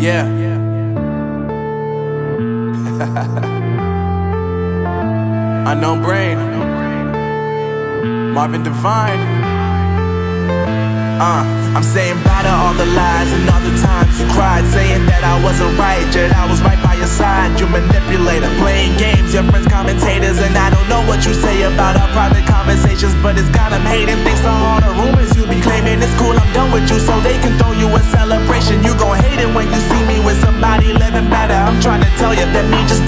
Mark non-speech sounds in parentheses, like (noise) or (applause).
Yeah. (laughs) Unknown brain. Marvin Divine. Uh, I'm saying bye to all the lies and all the times you cried, saying that I wasn't right, yet I was right by your side. You manipulator, playing games, your friends commentators, and I don't know what you say about our private conversations, but it's got them hating. things to all the rumors you be claiming, it's cool, I'm done with you, so they can throw. Tell you that me just